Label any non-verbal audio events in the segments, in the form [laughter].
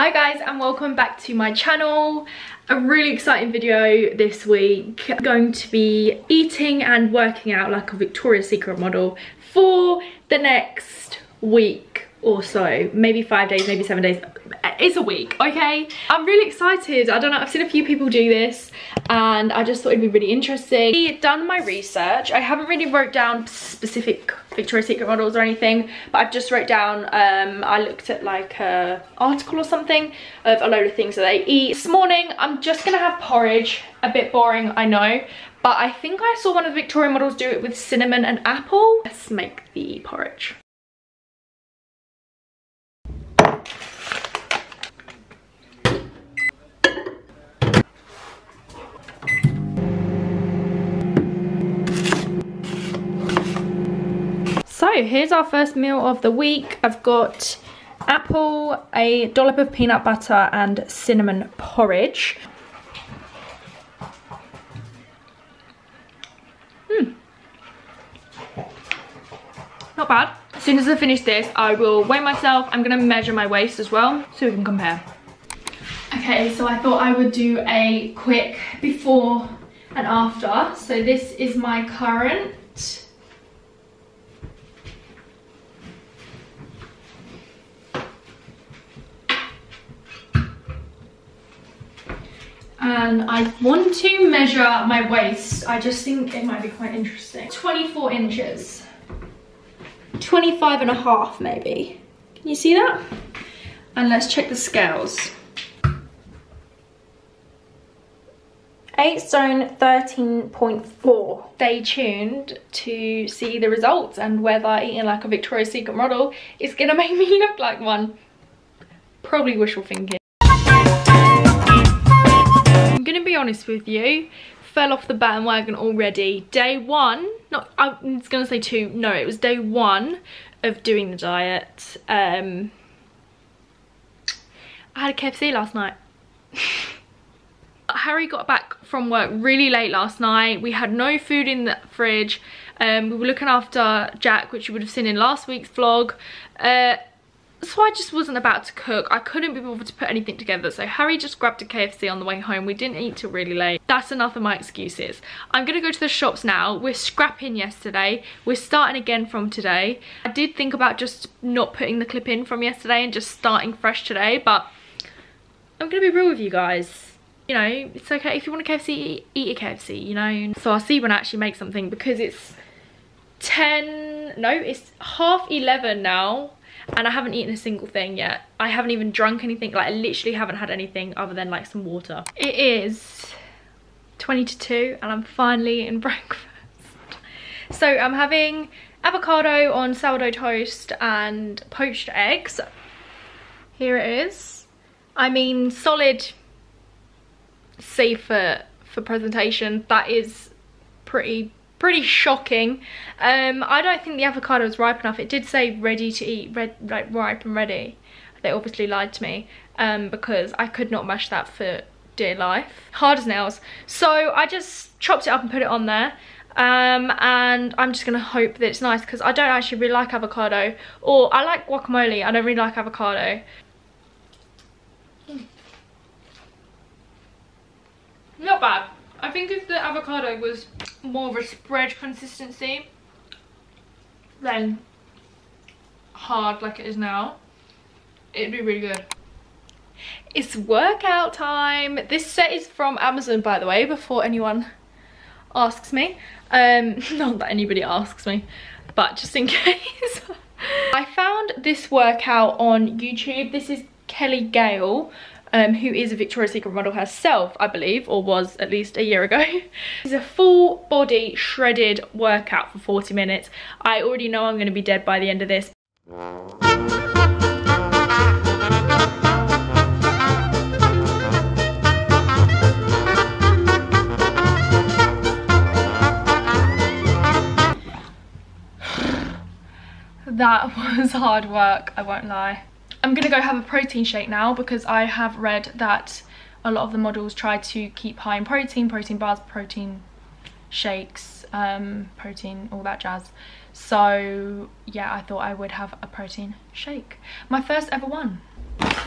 Hi guys and welcome back to my channel. A really exciting video this week. I'm going to be eating and working out like a Victoria's Secret model for the next week or so. Maybe five days maybe seven days. It's a week okay? I'm really excited. I don't know i've seen a few people do this and i just thought it'd be really interesting. I've done my research. I haven't really wrote down specific victoria's secret models or anything but i've just wrote down um i looked at like a article or something of a load of things that they eat. This morning i'm just gonna have porridge. A bit boring i know but i think i saw one of the victoria models do it with cinnamon and apple. Let's make the porridge So here's our first meal of the week. I've got apple, a dollop of peanut butter and cinnamon porridge. Hmm. Not bad. As soon as I finish this, I will weigh myself. I'm gonna measure my waist as well so we can compare. Okay, so I thought I would do a quick before and after. So this is my current and I want to measure my waist. I just think it might be quite interesting. 24 inches. 25 and a half maybe. Can you see that? And let's check the scales. 8 stone 13.4. Stay tuned to see the results and whether eating like a Victoria's Secret model is gonna [laughs] make me look like one. Probably wishful thinking honest with you, fell off the bandwagon already. Day one, not, I was gonna say two, no, it was day one of doing the diet. Um, I had a KFC last night. [laughs] Harry got back from work really late last night. We had no food in the fridge. Um, we were looking after Jack, which you would have seen in last week's vlog. Uh, so I just wasn't about to cook. I couldn't be bothered to put anything together. So Harry just grabbed a KFC on the way home. We didn't eat till really late. That's enough of my excuses. I'm going to go to the shops now. We're scrapping yesterday. We're starting again from today. I did think about just not putting the clip in from yesterday and just starting fresh today. But I'm going to be real with you guys. You know, it's okay. If you want a KFC, eat a KFC, you know. So I'll see when I actually make something because it's 10... No, it's half 11 now and I haven't eaten a single thing yet. I haven't even drunk anything, like I literally haven't had anything other than like some water. It is 20 to 2 and I'm finally in [laughs] breakfast. So I'm having avocado on sourdough toast and poached eggs. Here it is. I mean solid C for, for presentation. That is pretty pretty shocking. Um, I don't think the avocado was ripe enough. It did say ready to eat, red, like ripe and ready. They obviously lied to me um, because I could not mash that for dear life. Hard as nails. So I just chopped it up and put it on there. Um, and I'm just gonna hope that it's nice because I don't actually really like avocado or I like guacamole I don't really like avocado mm. not bad I think if the avocado was more of a spread consistency than hard like it is now, it'd be really good. It's workout time. This set is from Amazon, by the way, before anyone asks me. Um, [laughs] not that anybody asks me, but just in [laughs] case. I found this workout on YouTube. This is Kelly Gale um, who is a Victoria's Secret model herself, I believe, or was at least a year ago. [laughs] it's a full body shredded workout for 40 minutes. I already know I'm going to be dead by the end of this. [sighs] that [laughs] was hard work, I won't lie. I'm gonna go have a protein shake now because I have read that a lot of the models try to keep high in protein, protein bars, protein shakes, um, protein, all that jazz. So yeah, I thought I would have a protein shake. My first ever one.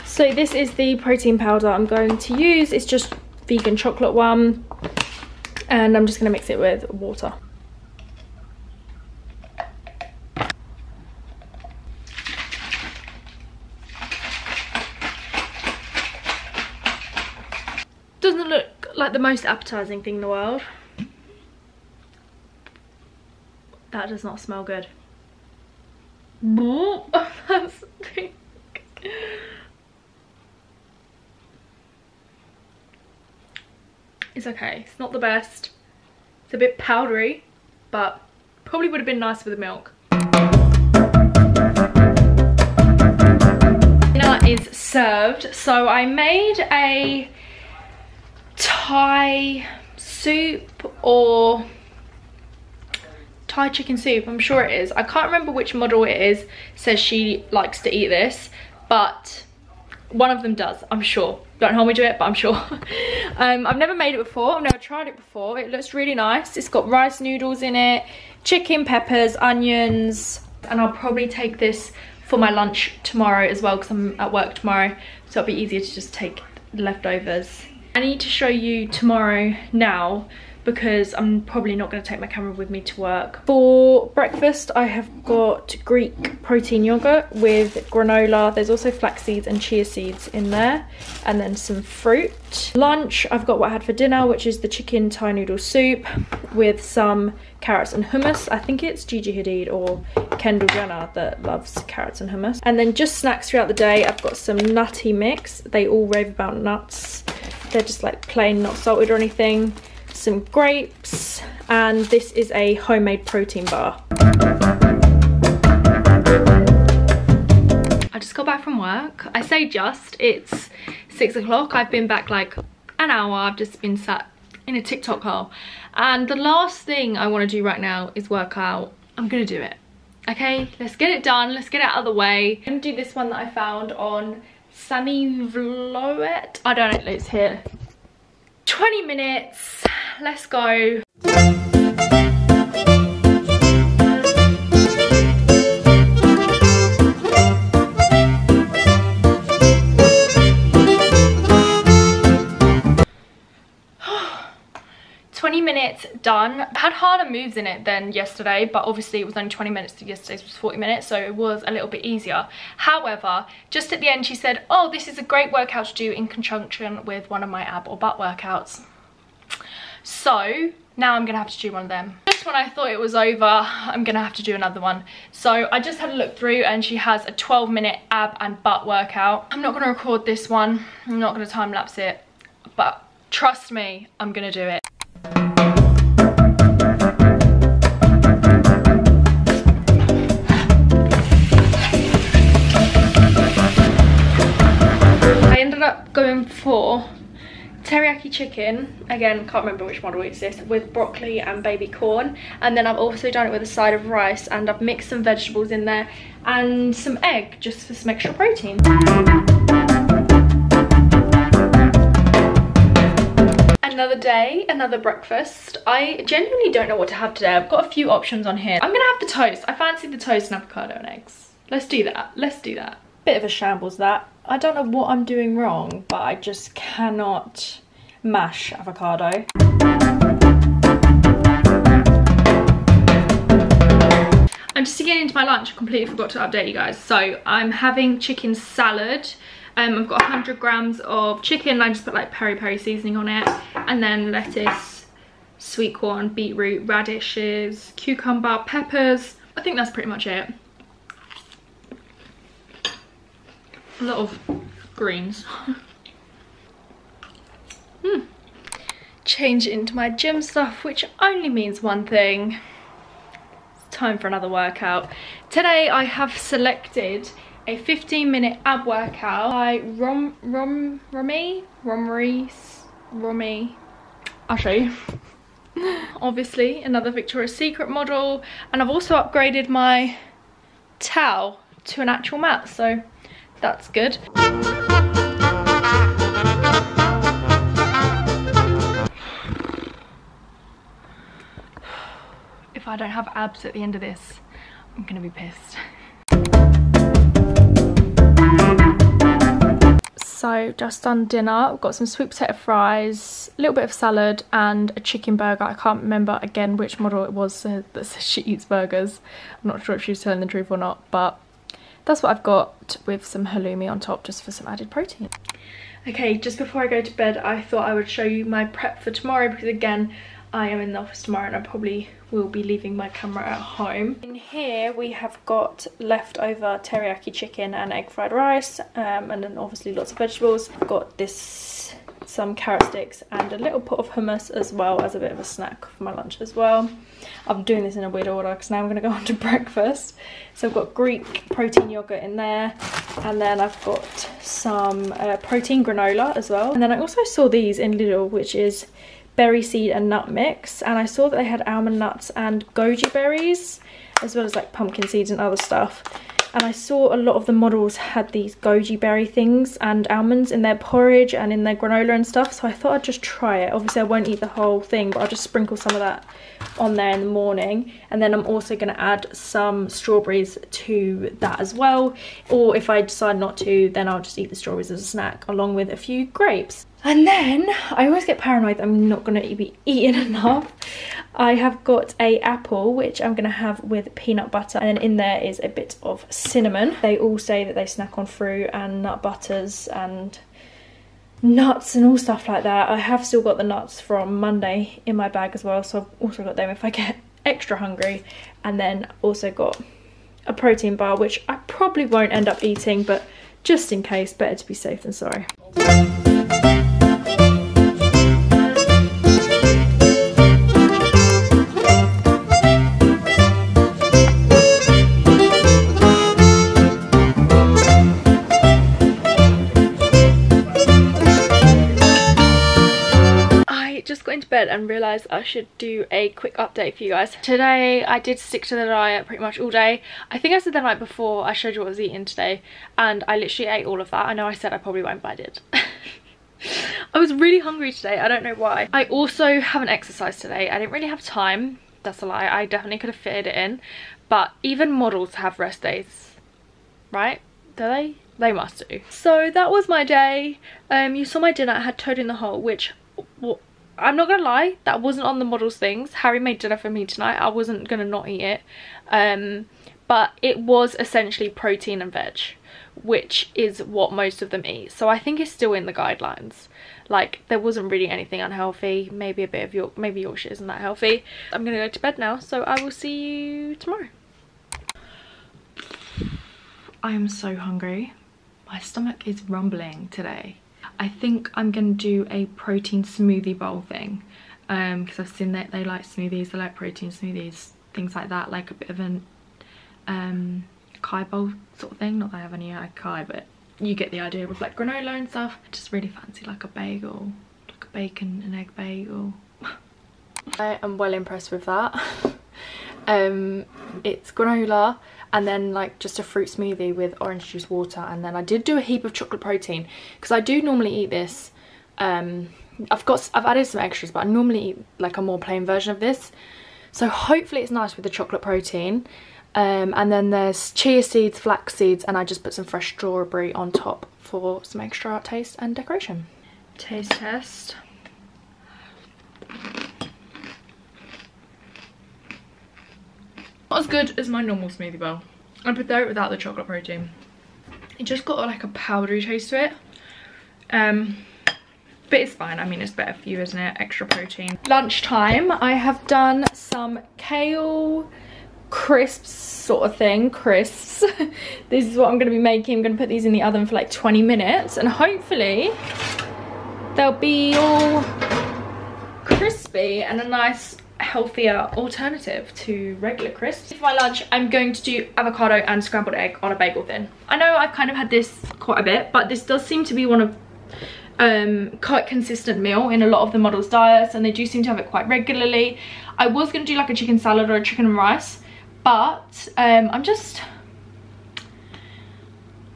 So this is the protein powder I'm going to use. It's just vegan chocolate one. And I'm just to mix it with water. Doesn't look like the most appetizing thing in the world. That does not smell good. [laughs] That's It's okay. It's not the best. It's a bit powdery, but probably would have been nice with the milk. Dinner is served. So I made a Thai soup or Thai chicken soup. I'm sure it is. I can't remember which model it is. Says she likes to eat this, but one of them does, I'm sure. Don't hold me to it, but I'm sure. [laughs] um, I've never made it before. I've never tried it before. It looks really nice. It's got rice noodles in it, chicken, peppers, onions, and I'll probably take this for my lunch tomorrow as well because I'm at work tomorrow. So it'll be easier to just take leftovers. I need to show you tomorrow now because I'm probably not going to take my camera with me to work. For breakfast, I have got Greek protein yogurt with granola. There's also flax seeds and chia seeds in there, and then some fruit. Lunch, I've got what I had for dinner, which is the chicken Thai noodle soup with some carrots and hummus. I think it's Gigi Hadid or Kendall Jenner that loves carrots and hummus. And then just snacks throughout the day, I've got some nutty mix. They all rave about nuts. They're just like plain, not salted or anything some grapes, and this is a homemade protein bar. I just got back from work. I say just, it's six o'clock. I've been back like an hour. I've just been sat in a TikTok hole. And the last thing I want to do right now is work out. I'm going to do it. Okay, let's get it done. Let's get it out of the way. I'm going to do this one that I found on Sanne Vloet. I don't know, it's here. 20 minutes let's go. 20 minutes done. had harder moves in it than yesterday, but obviously it was only 20 minutes yesterday's was 40 minutes, so it was a little bit easier. However, just at the end she said, oh, this is a great workout to do in conjunction with one of my ab or butt workouts. So now I'm gonna have to do one of them. Just when I thought it was over, I'm gonna have to do another one. So I just had a look through and she has a 12 minute ab and butt workout. I'm not gonna record this one. I'm not gonna time lapse it, but trust me, I'm gonna do it. Teriyaki chicken again can't remember which model it's this with broccoli and baby corn. And then i've also done it with a side of rice and i've mixed some vegetables in there and some egg just for some extra protein. Another day another breakfast. I genuinely don't know what to have today. I've got a few options on here. I'm gonna have the toast. I fancy the toast and avocado and eggs. Let's do that. Let's do that. Bit of a shambles that. I don't know what I'm doing wrong, but I just cannot mash avocado. I'm just getting into my lunch. I completely forgot to update you guys. So I'm having chicken salad. Um, I've got 100 grams of chicken. I just put like peri peri seasoning on it. And then lettuce, sweet corn, beetroot, radishes, cucumber, peppers. I think that's pretty much it. a lot of greens. [laughs] hmm. Change into my gym stuff, which only means one thing. It's time for another workout. Today I have selected a 15 minute ab workout by Rom, Rom, Romy, Romreese, Romy. I'll show you. [laughs] Obviously another Victoria's Secret model and I've also upgraded my towel to an actual mat so that's good. I don't have abs at the end of this, I'm gonna be pissed. so just done dinner. I've got some sweet potato fries, a little bit of salad and a chicken burger. I can't remember again which model it was [laughs] that says she eats burgers. I'm not sure if she's telling the truth or not, but that's what I've got with some halloumi on top just for some added protein. Okay, just before I go to bed, I thought I would show you my prep for tomorrow because again, I am in the office tomorrow and I probably will be leaving my camera at home. In here we have got leftover teriyaki chicken and egg fried rice um, and then obviously lots of vegetables. I've got this some carrot sticks and a little pot of hummus as well as a bit of a snack for my lunch as well. I'm doing this in a weird order because now I'm going to go on to [laughs] breakfast. So I've got Greek protein yogurt in there and then I've got some uh, protein granola as well. And then I also saw these in Lidl which is berry seed and nut mix and I saw that they had almond nuts and goji berries as well as like pumpkin seeds and other stuff. And I saw a lot of the models had these goji berry things and almonds in their porridge and in their granola and stuff so I thought I'd just try it. Obviously I won't eat the whole thing but I'll just sprinkle some of that on there in the morning. And then I'm also going to add some strawberries to that as well or if I decide not to then I'll just eat the strawberries as a snack along with a few grapes and then I always get paranoid I'm not going to be eating [laughs] enough. I have got a apple which I'm going to have with peanut butter and then in there is a bit of cinnamon. They all say that they snack on fruit and nut butters and nuts and all stuff like that. I have still got the nuts from Monday in my bag as well so I've also got them if I get [laughs] extra hungry and then also got a protein bar which I probably won't end up eating but just in case better to be safe than sorry. Bed and realised I should do a quick update for you guys. Today I did stick to the diet pretty much all day. I think I said the night before I showed you what I was eating today and I literally ate all of that. I know I said I probably won't but I did. [laughs] I was really hungry today, I don't know why. I also haven't exercised today. I didn't really have time. That's a lie, I definitely could have fitted it in. But even models have rest days, right? Do they? They must do. So that was my day. Um, you saw my dinner, I had toad in the hole, which I'm not gonna lie, that wasn't on the models things. Harry made dinner for me tonight. I wasn't gonna not eat it. Um, but it was essentially protein and veg, which is what most of them eat. So I think it's still in the guidelines. Like there wasn't really anything unhealthy. Maybe a bit of your maybe Yorkshire isn't that healthy. I'm gonna go to bed now, so I will see you tomorrow. I am so hungry. My stomach is rumbling today. I think I'm going to do a protein smoothie bowl thing because um, I've seen that they like smoothies, they like protein smoothies, things like that, like a bit of an um, acai bowl sort of thing. Not that I have any acai, but you get the idea with like granola and stuff. Just really fancy like a bagel, like a bacon and egg bagel. [laughs] I am well impressed with that. [laughs] um, it's granola and then like just a fruit smoothie with orange juice water and then I did do a heap of chocolate protein because I do normally eat this um, I've got I've added some extras but I normally eat like a more plain version of this. So hopefully it's nice with the chocolate protein um, and then there's chia seeds flax seeds and I just put some fresh strawberry on top for some extra taste and decoration. Taste test Not as good as my normal smoothie bowl. I prefer it without the chocolate protein. It just got like a powdery taste to it. Um, but it's fine. I mean, it's better for you, isn't it? Extra protein. Lunchtime, I have done some kale crisps sort of thing, crisps. [laughs] this is what I'm going to be making. I'm going to put these in the oven for like 20 minutes and hopefully they'll be all crispy and a nice healthier alternative to regular crisps. For my lunch, I'm going to do avocado and scrambled egg on a bagel thin. I know I've kind of had this quite a bit, but this does seem to be one of um, quite consistent meal in a lot of the models' diets, and they do seem to have it quite regularly. I was going to do like a chicken salad or a chicken and rice, but um, I'm just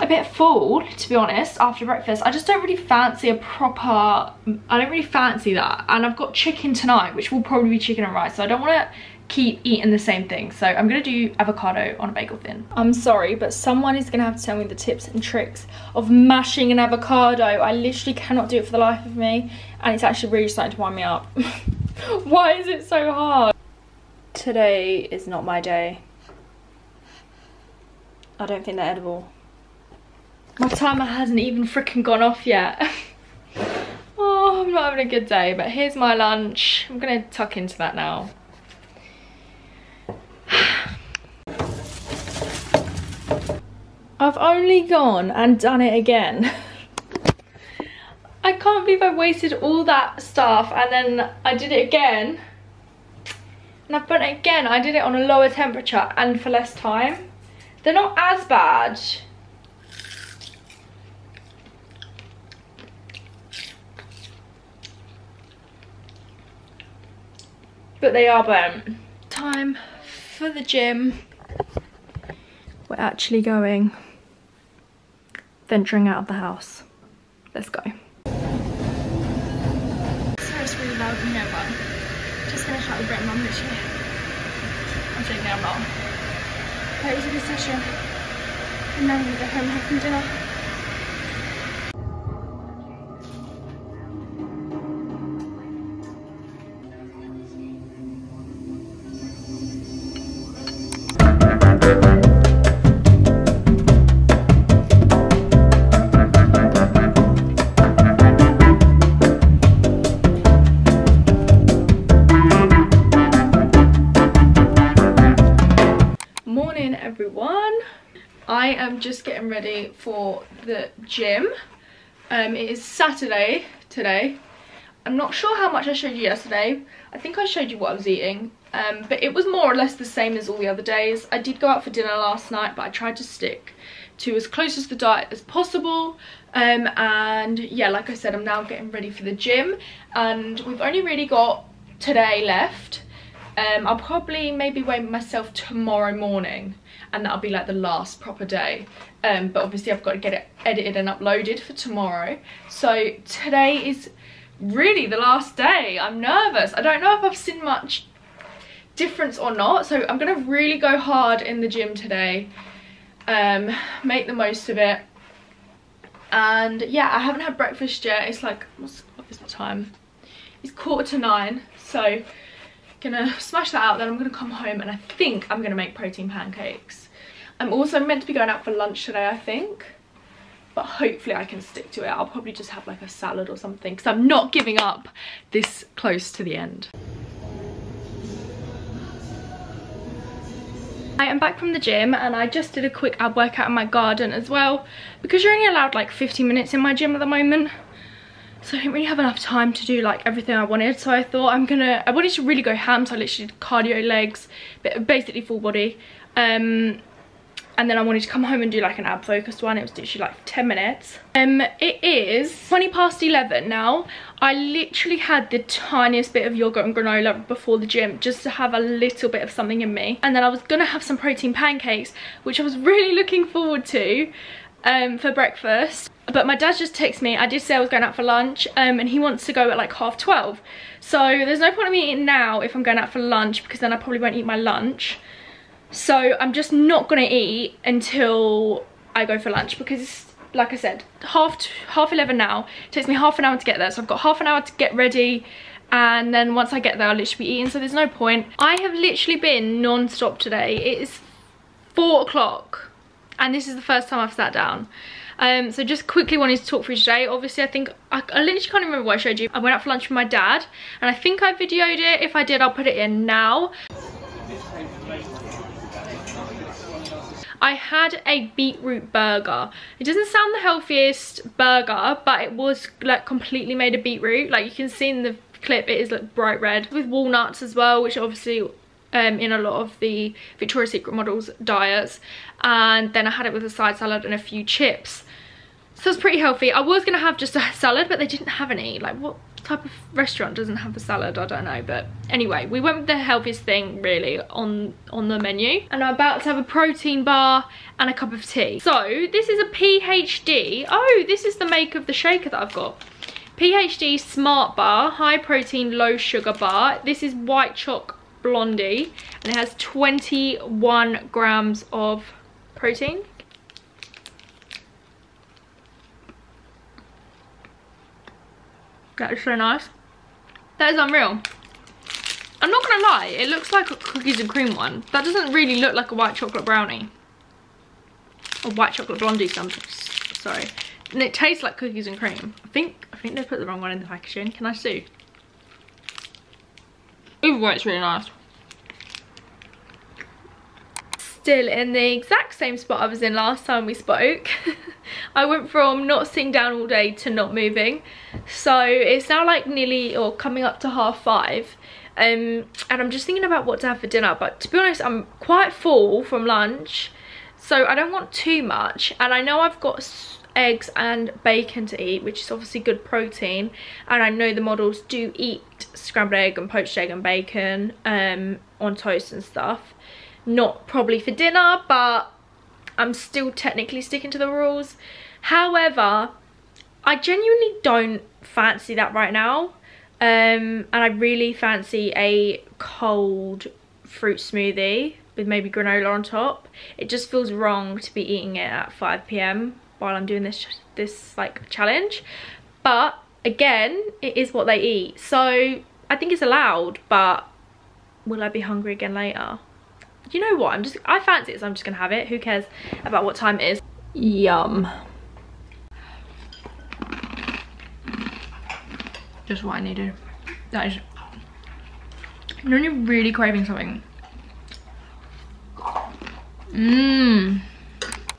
a bit full to be honest after breakfast i just don't really fancy a proper i don't really fancy that and i've got chicken tonight which will probably be chicken and rice so i don't want to keep eating the same thing. So I'm gonna do avocado on a bagel thin. I'm sorry, but someone is gonna have to tell me the tips and tricks of mashing an avocado. I literally cannot do it for the life of me. And it's actually really starting to wind me up. [laughs] Why is it so hard? Today is not my day. I don't think they're edible. My timer hasn't even freaking gone off yet. [laughs] oh, I'm not having a good day, but here's my lunch. I'm gonna tuck into that now. [sighs] I've only gone and done it again. [laughs] I can't believe I wasted all that stuff and then I did it again. And I've done it again. I did it on a lower temperature and for less time. They're not as bad. But they are burnt. Time for the gym. We're actually going venturing out of the house. Let's go. Sorry it's really loud in there, but just finished out with Brett and Mum literally. I'm saying now I'm not. But it was a good session. And now I'm gonna go home and have some dinner. Just getting ready for the gym. Um, it is Saturday today. I'm not sure how much I showed you yesterday. I think I showed you what I was eating. Um, but it was more or less the same as all the other days. I did go out for dinner last night, but I tried to stick to as close to the diet as possible. Um, and yeah, like I said, I'm now getting ready for the gym. And we've only really got today left. Um, I'll probably maybe weigh myself tomorrow morning and that'll be like the last proper day. Um, but obviously I've got to get it edited and uploaded for tomorrow. So today is really the last day. I'm nervous. I don't know if I've seen much difference or not. So I'm to really go hard in the gym today. Um, make the most of it. And yeah, I haven't had breakfast yet. It's like, what's, what is the time? It's quarter to nine. So gonna [laughs] smash that out then i'm gonna come home and i think i'm gonna make protein pancakes. I'm also meant to be going out for lunch today i think but hopefully i can stick to it. I'll probably just have like a salad or something because i'm not giving up this close to the end. I am back from the gym and I just did a quick ab workout in my garden as well because you're only allowed like 15 minutes in my gym at the moment so I didn't really have enough time to do like everything I wanted. So I thought I'm gonna, I wanted to really go ham. So I literally did cardio legs, basically full body. Um, and then I wanted to come home and do like an ab focused one. It was literally like 10 minutes. Um, it is 20 past 11 now. I literally had the tiniest bit of yogurt and granola before the gym just to have a little bit of something in me. And then I was gonna have some protein pancakes, which I was really looking forward to um, for breakfast. But my dad just texted me. I did say I was going out for lunch um, and he wants to go at like half 12. So there's no point in me eating now if I'm going out for lunch because then I probably won't eat my lunch. So I'm just not going to eat until I go for lunch because like I said, half half 11 now. It takes me half an hour to get there. So I've got half an hour to get ready and then once I get there I'll literally be eating so there's no point. I have literally been non-stop today. It is 4 o'clock and this is the first time I've sat down. Um, so just quickly wanted to talk through today. Obviously, I think, I, I, literally can't remember what I showed you. I went out for lunch with my dad, and I think I videoed it. If I did, I'll put it in now. I had a beetroot burger. It doesn't sound the healthiest burger, but it was like completely made of beetroot. Like you can see in the clip, it is like bright red with walnuts as well, which obviously um, in a lot of the Victoria's Secret models diets. And then I had it with a side salad and a few chips. So it's pretty healthy. I was gonna have just a [laughs] salad but they didn't have any. Like what type of restaurant doesn't have a salad? I don't know. But anyway we went with the healthiest thing really on on the menu. And I'm about to have a protein bar and a cup of tea. So this is a PhD oh this is the make of the shaker that I've got. PhD Smart Bar, high protein, low sugar bar. This is white choc Blondie and it has 21 grams of protein. That is so nice. That is unreal. I'm not gonna lie, it looks like a cookies and cream one. That doesn't really look like a white chocolate brownie. Or white chocolate blondie something, sorry. And it tastes like cookies and cream. I think I think they put the wrong one in the packaging. Can I see? Way, it's really nice. Still in the exact same spot I was in last time we spoke. [laughs] I went from not sitting down all day to not moving. So it's now like nearly or coming up to half five. Um, and I'm just thinking about what to have for dinner. But to be honest, I'm quite full from lunch. So I don't want too much. And I know I've got eggs and bacon to eat, which is obviously good protein. And I know the models do eat scrambled egg and poached egg and bacon um, on toast and stuff. Not probably for dinner, but I'm still technically sticking to the rules. However, I genuinely don't fancy that right now. Um, and I really fancy a cold fruit smoothie with maybe granola on top. It just feels wrong to be eating it at 5pm while I'm doing this, this like challenge. But again, it is what they eat. So I think it's allowed, but will I be hungry again later? You know what, I'm just, I fancy it, so I'm just gonna have it. Who cares about what time it is? Yum. just what I needed. That is, I'm only really craving something. Mmm.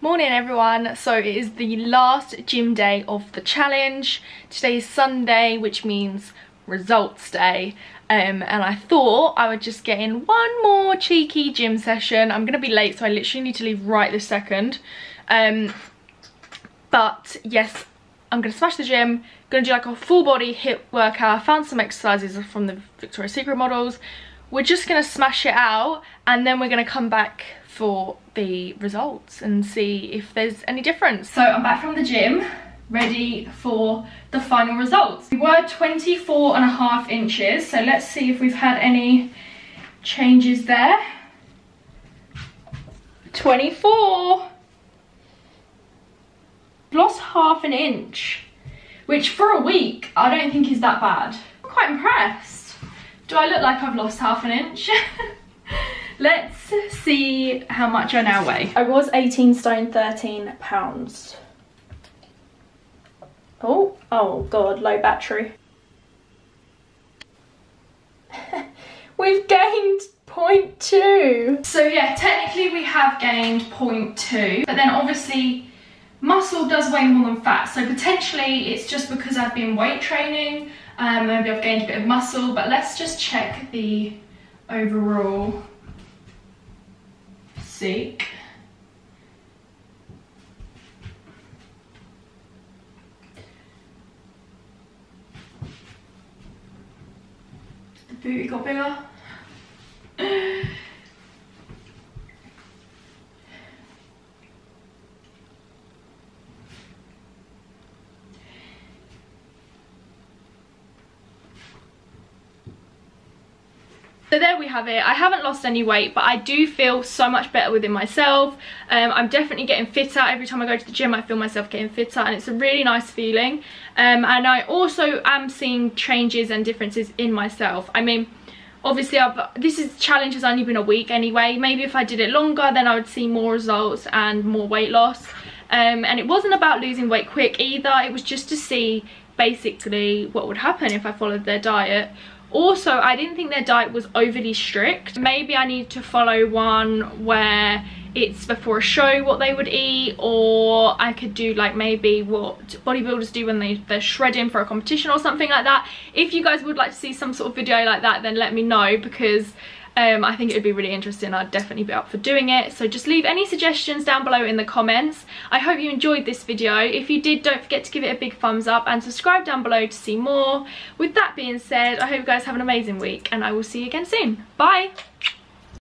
Morning everyone, so it is the last gym day of the challenge. Today is Sunday, which means results day. Um, and I thought I would just get in one more cheeky gym session. I'm gonna be late, so I literally need to leave right this second. Um, but yes, I'm gonna smash the gym, gonna do like a full body HIIT workout. I found some exercises from the Victoria's Secret models. We're just gonna smash it out and then we're gonna come back for the results and see if there's any difference. So I'm back from the gym, ready for the final results. We were 24 and a half inches, so let's see if we've had any changes there. 24 lost half an inch, which for a week, I don't think is that bad. I'm quite impressed. Do I look like I've lost half an inch? [laughs] Let's see how much I now weigh. I was 18 stone 13 pounds. Oh, oh god, low battery. [laughs] We've gained 0.2. So yeah, technically we have gained 0.2, but then obviously muscle does weigh more than fat so potentially it's just because I've been weight training um, maybe I've gained a bit of muscle but let's just check the overall physique booty got bigger So there we have it. I haven't lost any weight, but I do feel so much better within myself. Um, I'm definitely getting fitter. Every time I go to the gym, I feel myself getting fitter, and it's a really nice feeling. Um, and I also am seeing changes and differences in myself. I mean, obviously I've, this is challenge has only been a week anyway. Maybe if I did it longer, then I would see more results and more weight loss. Um, and it wasn't about losing weight quick either. It was just to see basically what would happen if I followed their diet also i didn't think their diet was overly strict. Maybe i need to follow one where it's before a show what they would eat or i could do like maybe what bodybuilders do when they they're shredding for a competition or something like that. If you guys would like to see some sort of video like that then let me know because um, I think it would be really interesting. I'd definitely be up for doing it. So just leave any suggestions down below in the comments. I hope you enjoyed this video. If you did, don't forget to give it a big thumbs up and subscribe down below to see more. With that being said, I hope you guys have an amazing week and I will see you again soon. Bye!